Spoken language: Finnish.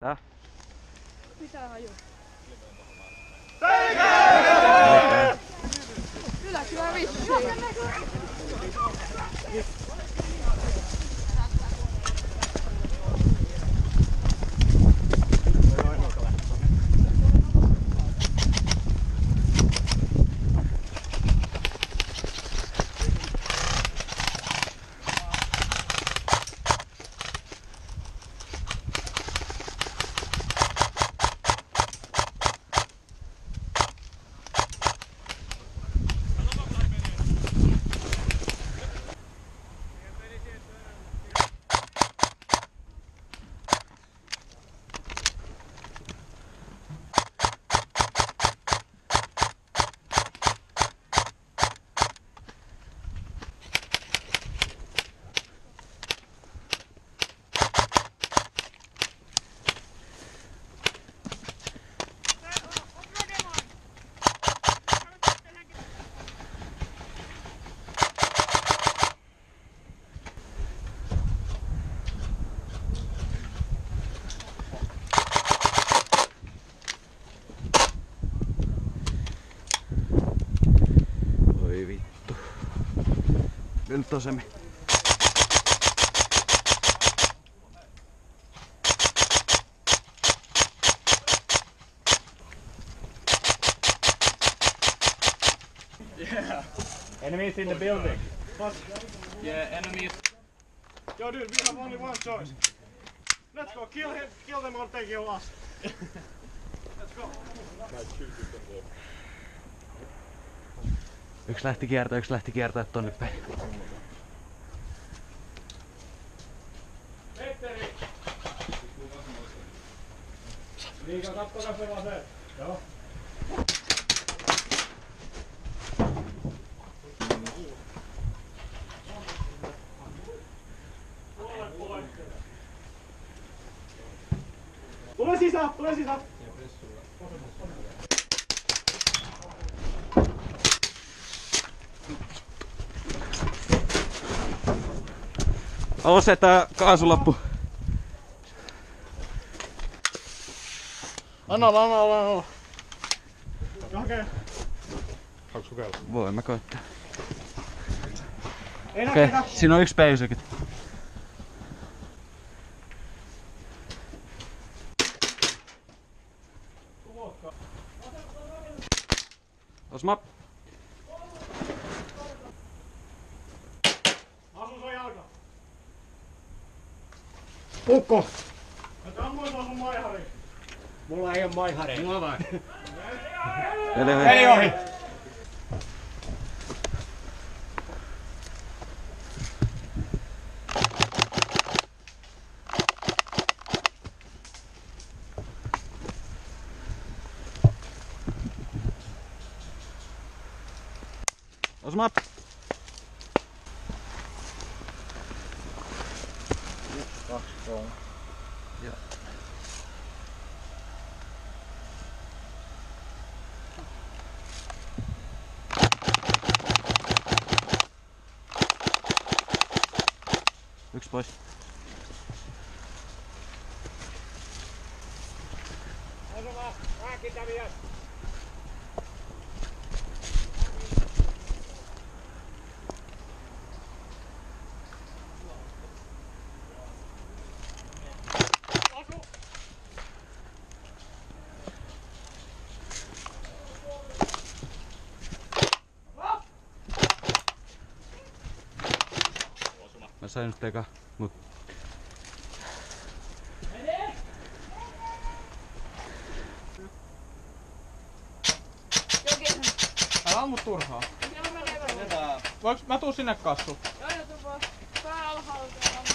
啊。地下还有。这个。又来其他位。Yltosemi. Enemies in the building. Yeah, enemies. Yo, dude, we have only one choice. Let's go. Kill him. Kill them or take your loss. Let's go. Yksi lähti kiertää, yksi lähti kiertää tonne päin. Petteri! Liika, kattokaa se vasen. Joo. Tule sisään, tule sisään. On se tää kaasulappu. Anna, anna, anna, anna. Okei. Voin mä koittaa. Ei Okei, okay. siinä on yksi peisykit. Osma. Ukko. Et ammuin sun maihari. Mulla ei oo maihari. Mulla vai? Eli, Eli ohi. Osma. Joo. Yksi pois. Mä sain nyt tässä nyt eikä, mut... Älä ammu turhaa. Voiks mä tuun sinne kassu? Joo, joo, tuu vaan. Pää alhaalta.